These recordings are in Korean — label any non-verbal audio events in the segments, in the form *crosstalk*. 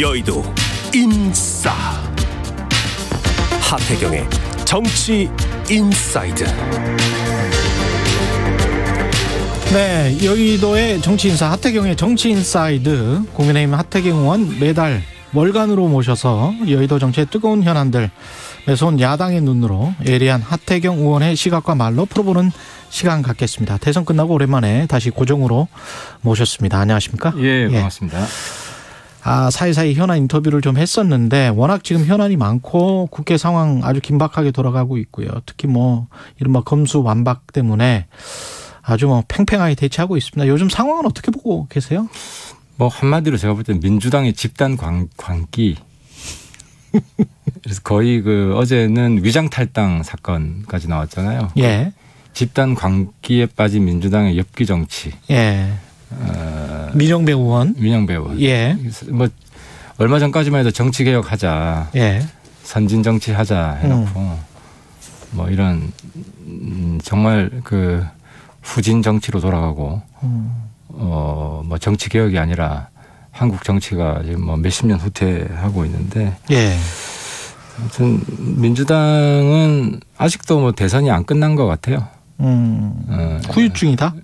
여의도 인싸 하태경의 정치 inside 네, 여의도의 정치 인싸 하태경의 정치 inside 국민의힘 하태경 의원 매달 월간으로 모셔서 여의도 정치의 뜨거운 현안들 매손 야당의 눈으로 예리한 하태경 의원의 시각과 말로 풀어보는 시간 갖겠습니다. 대선 끝나고 오랜만에 다시 고정으로 모셨습니다. 안녕하십니까? 예, 고맙습니다. 예. 아, 사이사이 현안 인터뷰를 좀 했었는데 워낙 지금 현안이 많고 국회 상황 아주 긴박하게 돌아가고 있고요. 특히 뭐 이른바 검수 완박 때문에 아주 뭐 팽팽하게 대치하고 있습니다. 요즘 상황은 어떻게 보고 계세요? 뭐 한마디로 제가 볼 때 민주당의 집단 광, 광기. 그래서 거의 그 어제는 위장 탈당 사건까지 나왔잖아요. 예. 집단 광기에 빠진 민주당의 엽기 정치. 예. 어, 민영배 의원. 민영배 의원. 예. 뭐 얼마 전까지만 해도 정치 개혁하자. 예. 선진 정치 하자 해놓고 음. 뭐 이런 음, 정말 그 후진 정치로 돌아가고 음. 어뭐 정치 개혁이 아니라 한국 정치가 지금 뭐 몇십 년 후퇴하고 있는데 예. 아무튼 민주당은 아직도 뭐 대선이 안 끝난 것 같아요. 음. 어, 후유증이다.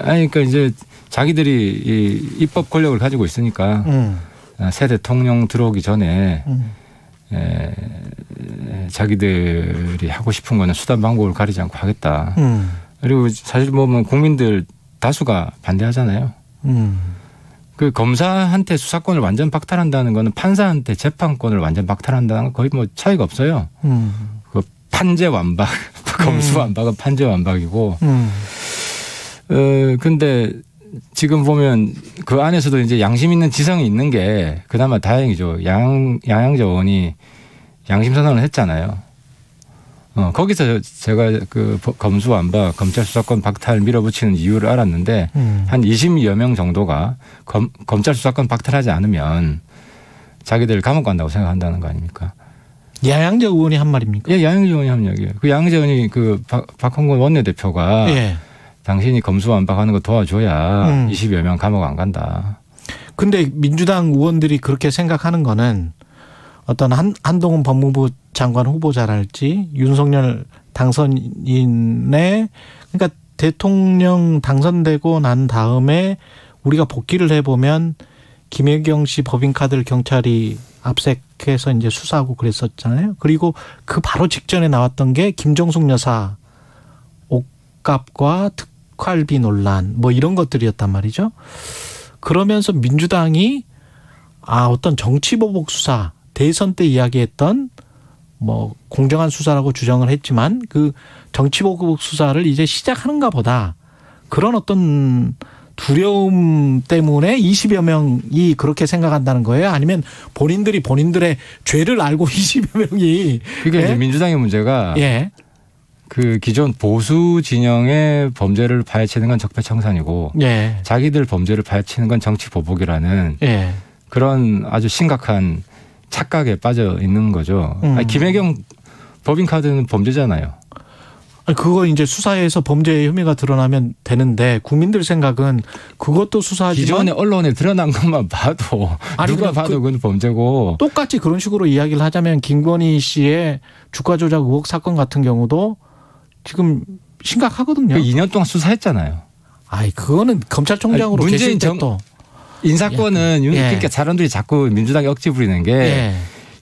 아니 그러니까 이제 자기들이 이 입법 권력을 가지고 있으니까 음. 새 대통령 들어오기 전에 음. 에, 자기들이 하고 싶은 거는 수단 방법을 가리지 않고 하겠다. 음. 그리고 사실 보면 국민들 다수가 반대하잖아요. 음. 그 검사한테 수사권을 완전 박탈한다는 거는 판사한테 재판권을 완전 박탈한다는 건 거의 뭐 차이가 없어요. 음. 그 판재 완박, *laughs* 검수 음. 완박은 판재 완박이고. 음. 어 근데 지금 보면 그 안에서도 이제 양심 있는 지성이 있는 게 그나마 다행이죠. 양 양양재 의원이 양심 선언을 했잖아요. 어, 거기서 제가 그 검수 안바 검찰 수사권 박탈 밀어붙이는 이유를 알았는데 음. 한 20여 명 정도가 검, 검찰 수사권 박탈하지 않으면 자기들 감옥 간다고 생각한다는 거 아닙니까? 양양재 의원이 한 말입니까? 예, 양양재 의원이 한 얘기예요. 그 양양재 의원이 그 박, 박홍근 원내대표가 예. 당신이 검수 안박하는 거 도와줘야 음. 20여 명 감옥 안 간다. 근데 민주당 의원들이 그렇게 생각하는 거는 어떤 한, 한동훈 법무부 장관 후보자랄지 윤석열 당선인의 그러니까 대통령 당선되고 난 다음에 우리가 복귀를 해보면 김혜경 씨 법인카드를 경찰이 압색해서 이제 수사하고 그랬었잖아요. 그리고 그 바로 직전에 나왔던 게 김정숙 여사 옷값과 특 활비 논란 뭐 이런 것들이었단 말이죠. 그러면서 민주당이 아 어떤 정치보복 수사 대선 때 이야기했던 뭐 공정한 수사라고 주장을 했지만 그 정치보복 수사를 이제 시작하는가 보다 그런 어떤 두려움 때문에 20여 명이 그렇게 생각한다는 거예요? 아니면 본인들이 본인들의 죄를 알고 *laughs* 20여 명이 그게 예? 이제 민주당의 문제가 예. 그 기존 보수 진영의 범죄를 파헤치는 건 적폐청산이고 예. 자기들 범죄를 파헤치는 건 정치 보복이라는 예. 그런 아주 심각한 착각에 빠져 있는 거죠. 음. 아니, 김혜경 법인카드는 범죄잖아요. 아니, 그거 이제 수사에서 범죄 혐의가 드러나면 되는데 국민들 생각은 그것도 수사하지만 기존에 언론에 드러난 것만 봐도 아니, 누가 봐도 그, 그건 범죄고 똑같이 그런 식으로 이야기를 하자면 김건희 씨의 주가 조작 의혹 사건 같은 경우도 지금 심각하거든요. 그 2년 동안 수사했잖아요. 아이 그거는 검찰총장으로 아니, 문재인 정, 또 인사권은 예. 그러니까 사람들이 자꾸 민주당이 억지 부리는 게 예.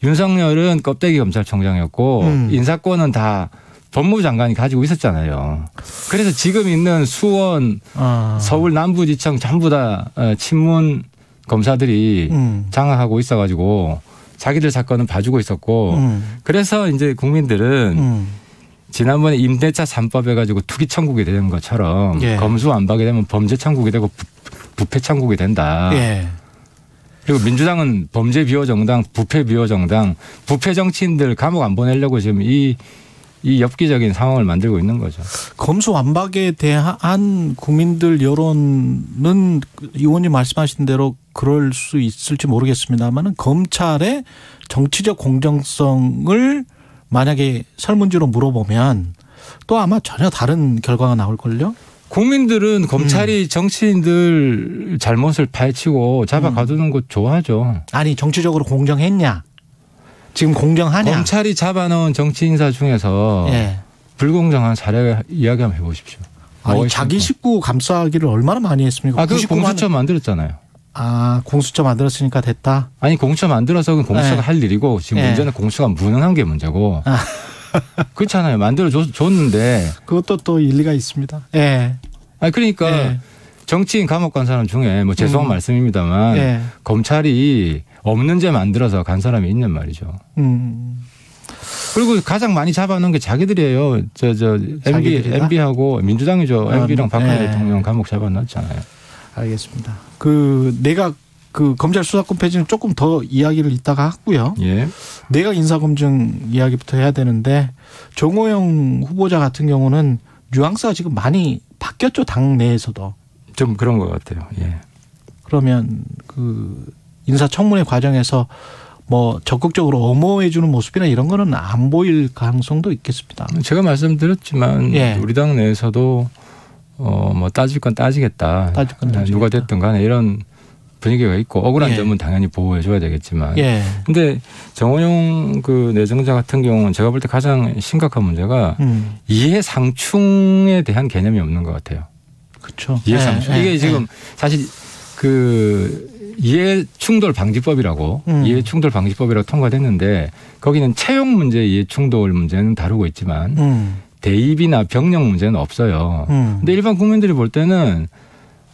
윤석열은 껍데기 검찰총장이었고 음. 인사권은 다 법무부 장관이 가지고 있었잖아요. 그래서 지금 있는 수원, 아. 서울 남부지청 전부 다 어, 친문 검사들이 음. 장악하고 있어가지고 자기들 사건은 봐주고 있었고 음. 그래서 이제 국민들은 음. 지난번에 임대차 3법 해가지고 투기 천국이 되는 것처럼 예. 검수 안박이 되면 범죄 천국이 되고 부 패 천국이 된다. 예. 그리고 민주당은 범죄 비호 정당, 부패 비호 정당, 부패 정치인들 감옥 안 보내려고 지금 이, 이 엽기적인 상황을 만들고 있는 거죠. 검수 완박에 대한 국민들 여론은 의원님 말씀하신 대로 그럴 수 있을지 모르겠습니다만은 검찰의 정치적 공정성을 만약에 설문지로 물어보면 또 아마 전혀 다른 결과가 나올걸요? 국민들은 검찰이 음. 정치인들 잘못을 파헤치고 잡아 가두는 음. 거 좋아하죠. 아니 정치적으로 공정했냐? 지금 공정하냐? 검찰이 잡아놓은 정치 인사 중에서 예. 불공정한 사례 이야기 한번 해보십시오. 아니 자기 식구 감싸기를 얼마나 많이 했습니까? 아, 그 공수처 만들었잖아요. 아 공수처 만들었으니까 됐다. 아니 공수처 만들어서 공수처가 네. 할 일이고 지금 네. 문제는 공수처가 무능한 게 문제고. 아. *laughs* 그렇잖아요. 만들어 줬는데 그것도 또 일리가 있습니다. 예. 네. 아 그러니까 네. 정치인 감옥 간 사람 중에 뭐 죄송한 음. 말씀입니다만 네. 검찰이 없는 죄 만들어서 간 사람이 있는 말이죠. 음. 그리고 가장 많이 잡아놓은 게 자기들이에요. 저, 저, MB, MB하고 민주당이죠. 아, MB랑 박근혜 네. 대통령 감옥 잡아놨잖아요. 알겠습니다. 그, 내가 그 검찰 수사권 폐지는 조금 더 이야기를 이따가 하고요. 예. 내각 인사 검증 이야기부터 해야 되는데 정호영 후보자 같은 경우는 뉘앙스가 지금 많이 바뀌었죠. 당 내에서도. 좀 그런 것 같아요. 예. 그러면 그 인사청문회 과정에서 뭐 적극적으로 엄호해 주는 모습이나 이런 거는 안 보일 가능성도 있겠습니다. 제가 말씀드렸지만 예. 우리 당 내에서도 어뭐 따질 건 따지겠다. 따질 건 따지겠다. 누가 됐든 간에 이런 분위기가 있고 억울한 예. 점은 당연히 보호해 줘야 되겠지만. 예. 근데 정원용 그 내정자 같은 경우는 제가 볼 때 가장 심각한 문제가 음. 이해 상충에 대한 개념이 없는 것 같아요. 그렇죠. 이해 상충. 예. 이게 예. 지금 사실 그 이해 충돌 방지법이라고 음. 이해 충돌 방지법이라고 통과됐는데 거기는 채용 문제 이해 충돌 문제는 다루고 있지만 음. 대입이나 병력 문제는 없어요. 음. 근데 일반 국민들이 볼 때는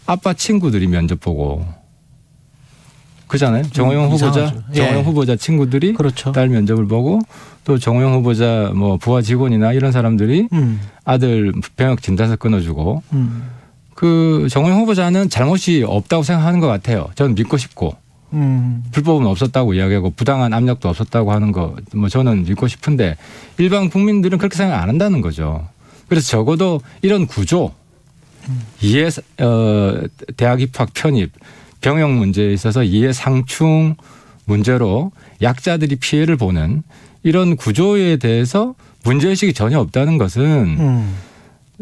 아빠 친구들이 면접 보고 그잖아요. 정호영 음, 후보자, 예. 정호영 후보자 친구들이 그렇죠. 딸 면접을 보고 또 정호영 후보자 뭐 부하 직원이나 이런 사람들이 음. 아들 병역 진단서 끊어주고 음. 그 정호영 후보자는 잘못이 없다고 생각하는 것 같아요. 저는 믿고 싶고. 음. 불법은 없었다고 이야기하고 부당한 압력도 없었다고 하는 거 뭐 저는 믿고 싶은데 일반 국민들은 그렇게 생각 안 한다는 거죠. 그래서 적어도 이런 구조 이해 어 대학 입학 편입 병역 문제에 있어서 이해 상충 문제로 약자들이 피해를 보는 이런 구조에 대해서 문제의식이 전혀 없다는 것은 음.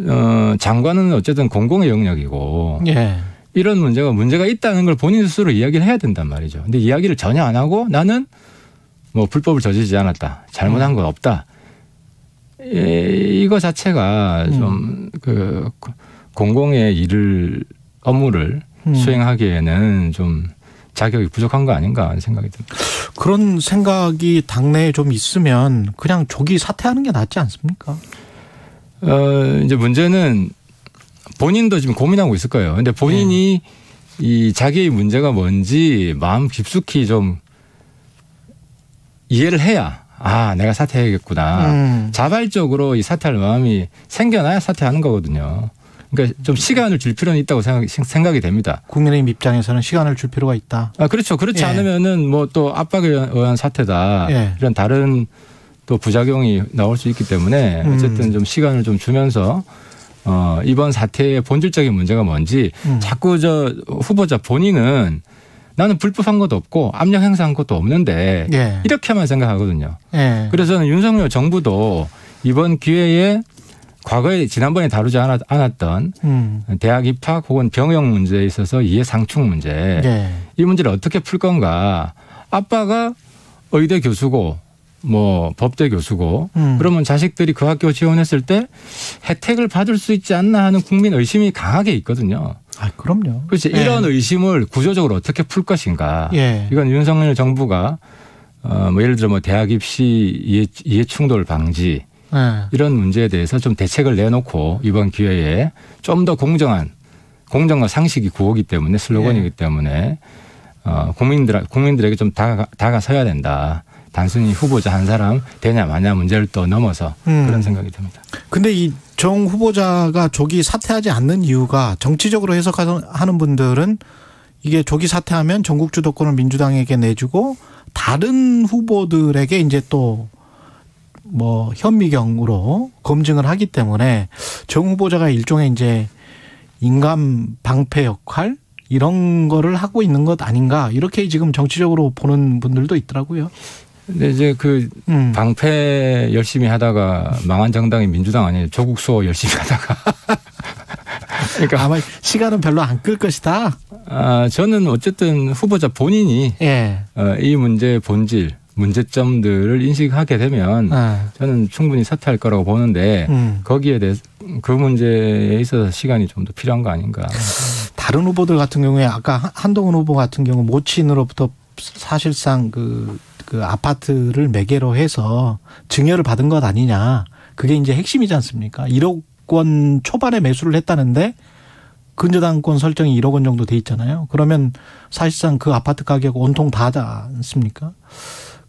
어, 장관은 어쨌든 공공의 영역이고 예. 이런 문제가 문제가 있다는 걸 본인 스스로 이야기를 해야 된단 말이죠. 근데 이야기를 전혀 안 하고 나는 뭐 불법을 저지르지 않았다. 잘못한 건 없다. 예, 이거 자체가 음. 좀그 공공의 일을 업무를 음. 수행하기에는 좀 자격이 부족한 거 아닌가 하는 생각이 듭니다. 그런 생각이 당내에 좀 있으면 그냥 조기 사퇴하는 게 낫지 않습니까? 어, 이제 문제는 본인도 지금 고민하고 있을 거예요. 근데 본인이 네. 이 자기의 문제가 뭔지 마음 깊숙이 좀 이해를 해야 아, 내가 사퇴해야겠구나. 음. 자발적으로 이 사퇴할 마음이 생겨나야 사퇴하는 거거든요. 그러니까 좀 시간을 줄 필요는 있다고 생각, 생각이 됩니다. 국민의힘 입장에서는 시간을 줄 필요가 있다. 아, 그렇죠. 그렇지 예. 않으면은 뭐 또 압박에 의한 사태다. 예. 이런 다른 또 부작용이 나올 수 있기 때문에 음. 어쨌든 좀 시간을 좀 주면서 어, 이번 사태의 본질적인 문제가 뭔지 음. 자꾸 저 후보자 본인은 나는 불법한 것도 없고 압력 행사한 것도 없는데 예. 이렇게만 생각하거든요. 예. 그래서 는 윤석열 정부도 이번 기회에 과거에 지난번에 다루지 않았던 음. 대학 입학 혹은 병역 문제에 있어서 이해 상충 문제 예. 이 문제를 어떻게 풀 건가 아빠가 의대 교수고 뭐 법대 교수고 음. 그러면 자식들이 그 학교 지원했을 때 혜택을 받을 수 있지 않나 하는 국민 의심이 강하게 있거든요. 아, 그럼요. 그렇지. 예. 이런 의심을 구조적으로 어떻게 풀 것인가. 예. 이건 윤석열 정부가 어, 뭐 예를 들어 뭐 대학 입시 이해, 이해 충돌 방지 예. 이런 문제에 대해서 좀 대책을 내놓고 이번 기회에 좀 더 공정한 공정과 상식이 구호기 때문에 슬로건이기 예. 때문에 어, 국민들 국민들에게 좀 다가, 다가서야 된다. 단순히 후보자 한 사람 되냐 마냐 문제를 또 넘어서 음. 그런 생각이 듭니다. 근데 이 정 후보자가 조기 사퇴하지 않는 이유가 정치적으로 해석하는 분들은 이게 조기 사퇴하면 전국 주도권을 민주당에게 내주고 다른 후보들에게 이제 또 뭐 현미경으로 검증을 하기 때문에 정 후보자가 일종의 이제 인간 방패 역할 이런 거를 하고 있는 것 아닌가 이렇게 지금 정치적으로 보는 분들도 있더라고요. 근데 이제 그 음. 방패 열심히 하다가 망한 정당이 민주당 아니에요. 조국 수호 열심히 하다가 *laughs* 그러니까 아마 시간은 별로 안 끌 것이다. 아 저는 어쨌든 후보자 본인이 예. 어, 이 문제의 본질 문제점들을 인식하게 되면 아. 저는 충분히 사퇴할 거라고 보는데 음. 거기에 대해서 그 문제에 있어서 시간이 좀 더 필요한 거 아닌가. 다른 후보들 같은 경우에 아까 한동훈 후보 같은 경우 모친으로부터 사실상 그, 그 아파트를 매개로 해서 증여를 받은 것 아니냐. 그게 이제 핵심이지 않습니까? 1억 원 초반에 매수를 했다는데 근저당권 설정이 1억 원 정도 돼 있잖아요. 그러면 사실상 그 아파트 가격 온통 다지 않습니까?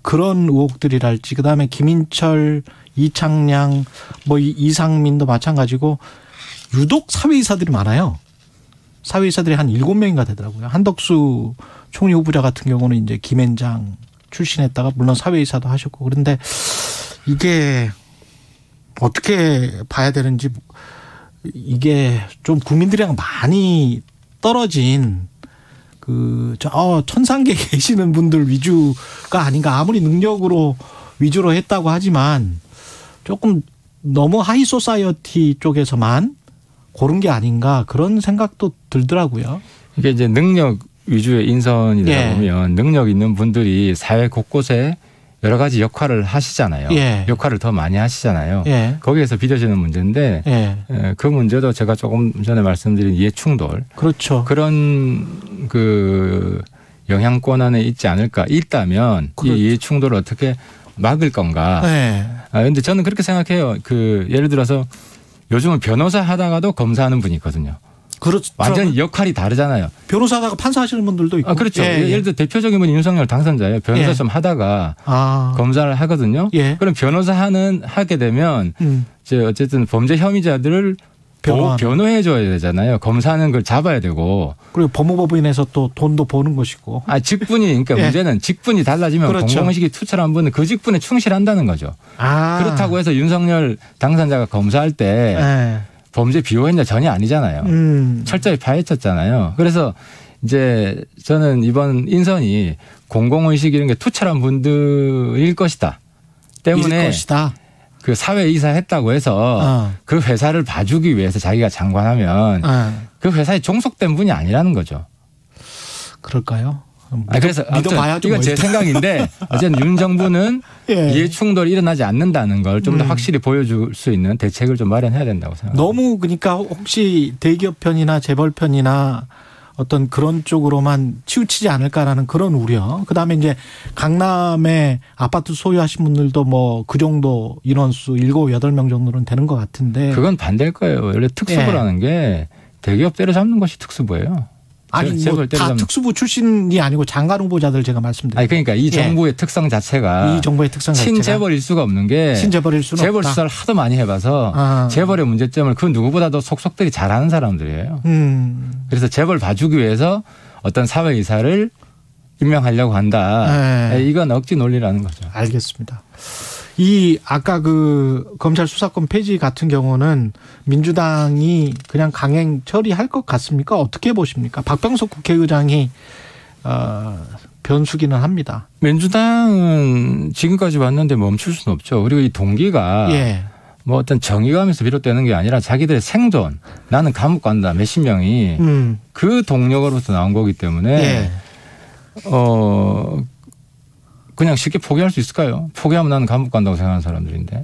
그런 의혹들이랄지 그다음에 김인철, 이창량, 뭐 이상민도 마찬가지고 유독 사회이사들이 많아요. 사외이사들이 한 일곱 명인가 되더라고요. 한덕수 총리 후보자 같은 경우는 이제 김앤장 출신했다가 물론 사외이사도 하셨고 그런데 이게 어떻게 봐야 되는지 이게 좀 국민들이랑 많이 떨어진 그, 저, 어, 천상계 *laughs* 계시는 분들 위주가 아닌가. 아무리 능력으로 위주로 했다고 하지만 조금 너무 high society 쪽에서만 고른 게 아닌가 그런 생각도 들더라고요. 이게 이제 능력 위주의 인선이다 예. 보면 능력 있는 분들이 사회 곳곳에 여러 가지 역할을 하시잖아요. 예. 역할을 더 많이 하시잖아요. 예. 거기에서 빚어지는 문제인데 예. 예. 그 문제도 제가 조금 전에 말씀드린 이해 충돌. 그렇죠. 그런 그 영향권 안에 있지 않을까 있다면 그렇죠. 이 이해 충돌을 어떻게 막을 건가. 네. 아 근데 저는 그렇게 생각해요. 그 예를 들어서 요즘은 변호사 하다가도 검사하는 분이 있거든요. 그렇죠. 완전 역할이 다르잖아요. 변호사다가 판사하시는 분들도 있고. 아, 그렇죠. 예, 예. 를 들어 대표적인 분 윤석열 당선자예요. 변호사 예. 좀 하다가 아. 검사를 하거든요. 예. 그럼 변호사 하는 하게 되면 음. 이제 어쨌든 범죄 혐의자들을 변호 변호해 줘야 되잖아요. 검사는 그걸 잡아야 되고. 그리고 법무법인에서 또 돈도 버는 것이고. 아 직분이 그러니까 *laughs* 예. 문제는 직분이 달라지면 그렇죠. 공공식이 투철한 분은 그 직분에 충실한다는 거죠. 아. 그렇다고 해서 윤석열 당선자가 검사할 때 예. 범죄 비호했냐 전혀 아니잖아요. 음. 철저히 파헤쳤잖아요. 그래서 이제 저는 이번 인선이 공공의식 이런 게 투철한 분들일 것이다. 때문에 것이다. 그 사회 이사 했다고 해서 어. 그 회사를 봐주기 위해서 자기가 장관하면 어. 그 회사에 종속된 분이 아니라는 거죠. 그럴까요? 아, 그래서 믿어봐야죠. 이건 제 생각인데 *laughs* 어쨌든 윤 정부는 예. 이해 충돌이 일어나지 않는다는 걸 좀더 음. 확실히 보여줄 수 있는 대책을 좀 마련해야 된다고 생각합니다. 너무 그러니까 혹시 대기업 편이나 재벌 편이나 어떤 그런 쪽으로만 치우치지 않을까라는 그런 우려. 그다음에 이제 강남에 아파트 소유하신 분들도 뭐 그 정도 인원수 일곱 여덟 명 정도는 되는 것 같은데. 그건 반대일 거예요. 원래 특수부라는 예. 게 대기업 때려잡는 것이 특수부예요. 아니 뭐 다 특수부 출신이 아니고 장관 후보자들 제가 말씀드린. 아니 그러니까 이 예. 정부의 예. 특성 자체가 이 정부의 특성 자체가 친재벌일 수가 없는 게 친재벌일 수는 재벌 수사를 하도 많이 해봐서 아. 재벌의 문제점을 그 누구보다도 속속들이 잘하는 사람들이에요. 음. 그래서 재벌 봐주기 위해서 어떤 사회 이사를 임명하려고 한다. 네. 이건 억지 논리라는 거죠. 알겠습니다. 이 아까 그 검찰 수사권 폐지 같은 경우는 민주당이 그냥 강행 처리할 것 같습니까? 어떻게 보십니까? 박병석 국회의장이 어 변수기는 합니다. 민주당은 지금까지 왔는데 멈출 수는 없죠. 그리고 이 동기가 예. 뭐 어떤 정의감에서 비롯되는 게 아니라 자기들의 생존, 나는 감옥 간다 몇십 명이 음. 그 동력으로부터 나온 거기 때문에 예. 어 그냥 쉽게 포기할 수 있을까요? 포기하면 나는 감옥 간다고 생각하는 사람들인데.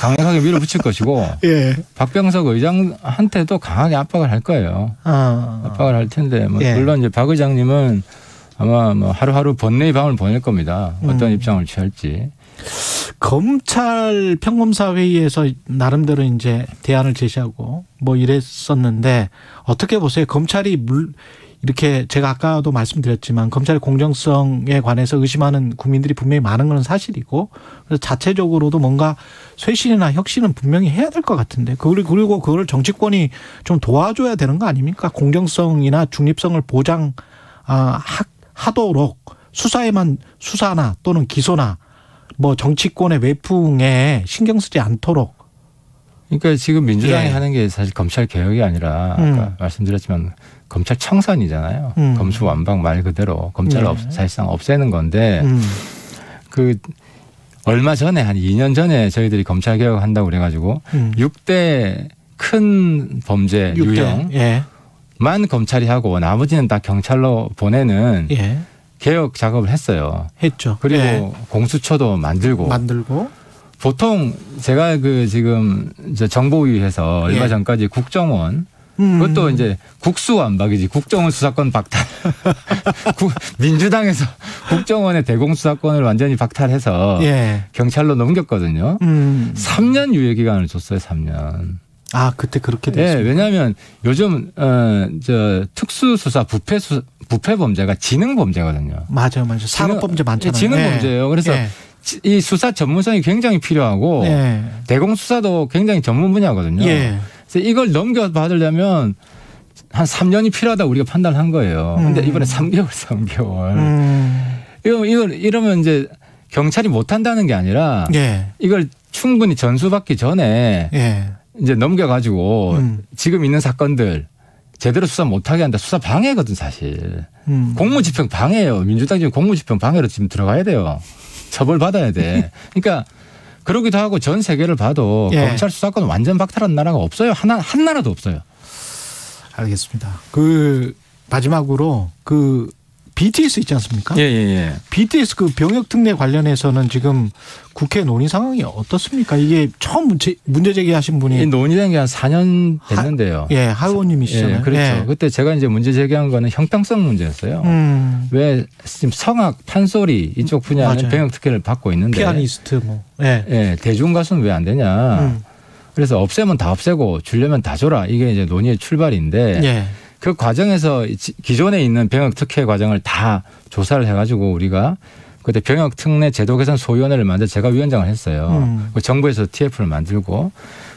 강력하게 밀어붙일 *laughs* 것이고 예. 박병석 의장한테도 강하게 압박을 할 거예요. 아. 압박을 할 텐데 뭐 예. 물론 이제 박 의장님은 아마 뭐 하루하루 번뇌의 밤을 보낼 겁니다. 어떤 음. 입장을 취할지. 검찰 평검사 회의에서 나름대로 이제 대안을 제시하고 뭐 이랬었는데 어떻게 보세요? 검찰이 물 이렇게 제가 아까도 말씀드렸지만 검찰의 공정성에 관해서 의심하는 국민들이 분명히 많은 건 사실이고 그래서 자체적으로도 뭔가 쇄신이나 혁신은 분명히 해야 될 것 같은데 그리고 그걸 정치권이 좀 도와줘야 되는 거 아닙니까? 공정성이나 중립성을 보장 아, 하도록 수사에만 수사나 또는 기소나 뭐 정치권의 외풍에 신경 쓰지 않도록 그러니까 지금 민주당이 예. 하는 게 사실 검찰 개혁이 아니라 아까 음. 말씀드렸지만 검찰 청산이잖아요. 음. 검수 완박 말 그대로 검찰을 네. 없, 사실상 없애는 건데 음. 그 얼마 전에 한 2년 전에 저희들이 검찰 개혁 한다고 그래가지고 음. 6대 큰 범죄 육대. 유형만 예. 검찰이 하고 나머지는 다 경찰로 보내는 예. 개혁 작업을 했어요. 했죠. 그리고 예. 공수처도 만들고 만들고 보통 제가 그 지금 정보위에서 얼마 예. 전까지 국정원 음. 그것도 이제 국수 완박이지 국정원 수사권 박탈 *laughs* 국- 민주당에서 국정원의 대공 수사권을 완전히 박탈해서 예. 경찰로 넘겼거든요. 음. 3년 유예 기간을 줬어요. 3년. 아 그때 그렇게 예, 됐습니다. 왜냐하면 요즘 어저 특수 수사 부패 수 부패 범죄가 지능 범죄거든요. 맞아요, 맞아요. 산업 범죄 많잖아요. 지능 예. 범죄예요. 그래서 예. 지- 이 수사 전문성이 굉장히 필요하고 예. 대공 수사도 굉장히 전문 분야거든요. 이걸 넘겨 받으려면 한 3년이 필요하다 우리가 판단한 거예요. 근데 음. 이번에 3개월, 3개월. 음. 이거 이걸 이러면 이제 경찰이 못 한다는 게 아니라 예. 이걸 충분히 전수받기 전에 예. 이제 넘겨가지고 음. 지금 있는 사건들 제대로 수사 못하게 한다. 수사 방해거든 사실. 음. 공무집행 방해예요. 민주당 지금 공무집행 방해로 지금 들어가야 돼요. 처벌 받아야 돼. *laughs* 그러니까 그러기도 하고 전 세계를 봐도 예. 검찰 수사권 완전 박탈한 나라가 없어요. 하나 한 나라도 없어요. 알겠습니다. 그 마지막으로 그 BTS 있지 않습니까? 예, 예. BTS 그 병역 특례 관련해서는 지금 국회 논의 상황이 어떻습니까? 이게 처음 문제, 문제 제기하신 이 분이 논의된 게 한 4년 됐는데요. 예 하의원님이시잖아요. 예, 그렇죠. 예. 그때 제가 이제 문제 제기한 거는 형평성 문제였어요. 음, 왜 지금 성악 판소리 이쪽 분야는 맞아요. 병역 특혜를 받고 있는데 피아니스트 뭐. 예. 예, 대중 가수는 왜 안 되냐. 음, 그래서 없애면 다 없애고 주려면 다 줘라. 이게 이제 논의의 출발인데 예. 그 과정에서 지- 기존에 있는 병역 특혜 과정을 다 조사를 해가지고 우리가 그때 병역 특례 제도 개선 소위원회를 만들 제가 위원장을 했어요. 음. 그 정부에서 TF를 만들고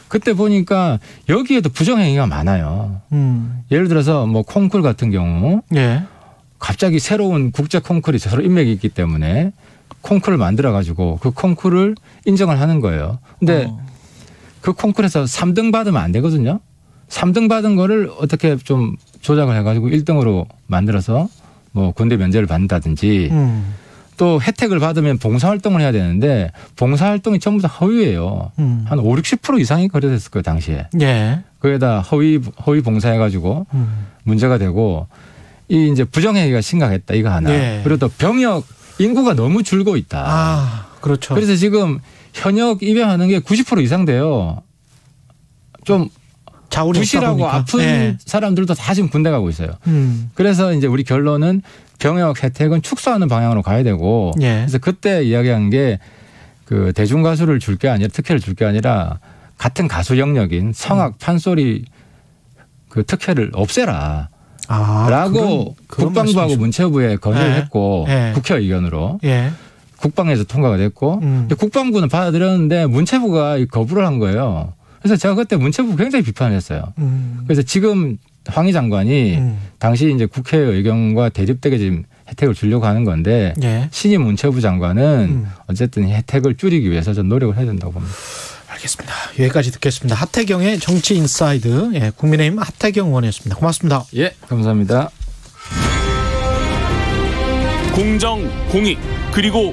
그때 보니까 여기에도 부정행위가 많아요. 음, 예를 들어서 뭐 콩쿨 같은 경우 예. 갑자기 새로운 국제 콩쿨이 서로 인맥이 있기 때문에 콩쿨을 만들어 가지고 그 콩쿨을 인정을 하는 거예요. 근데 어, 그 콩쿨에서 3등 받으면 안 되거든요. 3등 받은 거를 어떻게 좀 조작을 해가지고 1등으로 만들어서 뭐 군대 면제를 받는다든지 음, 또 혜택을 받으면 봉사활동을 해야 되는데 봉사활동이 전부 다 허위예요. 음. 한 5, 60% 이상이 거래됐을 거예요, 당시에. 예. 거기에다 허위, 허위 봉사해가지고 음, 문제가 되고 이 이제 부정행위가 심각했다, 이거 하나. 예. 그리고 또 병역 인구가 너무 줄고 있다. 아, 그렇죠. 그래서 지금 현역 입양하는 게 90% 이상 돼요. 좀 부실하고. 아픈 예. 사람들도 다 지금 군대 가고 있어요. 음, 그래서 이제 우리 결론은 병역 혜택은 축소하는 방향으로 가야 되고 예. 그래서 그때 이야기한 게 그 대중 가수를 줄 게 아니라 특혜를 줄 게 아니라 같은 가수 영역인 음. 성악 판소리 그 특혜를 없애라. 아, 라고 그런- 그런 국방부하고. 문체부에 건의를 예. 했고 예. 국회 의견으로 예. 국방에서 통과가 됐고 음. 국방부는 받아들였는데 문체부가 거부를 한 거예요. 그래서 제가 그때 문체부 굉장히 비판을 했어요. 음. 그래서 지금 황희 장관이 음. 당시 이제 국회 의견과 대립되게 지금 혜택을 주려고 하는 건데 예. 신임 문체부 장관은 음. 어쨌든 이 혜택을 줄이기 위해서 좀 노력을 해야 된다고 봅니다. 알겠습니다. 여기까지 듣겠습니다. 하태경의 정치 인사이드, 예, 국민의힘 하태경 의원이었습니다. 고맙습니다. 예, 감사합니다. 공정, 공익, 그리고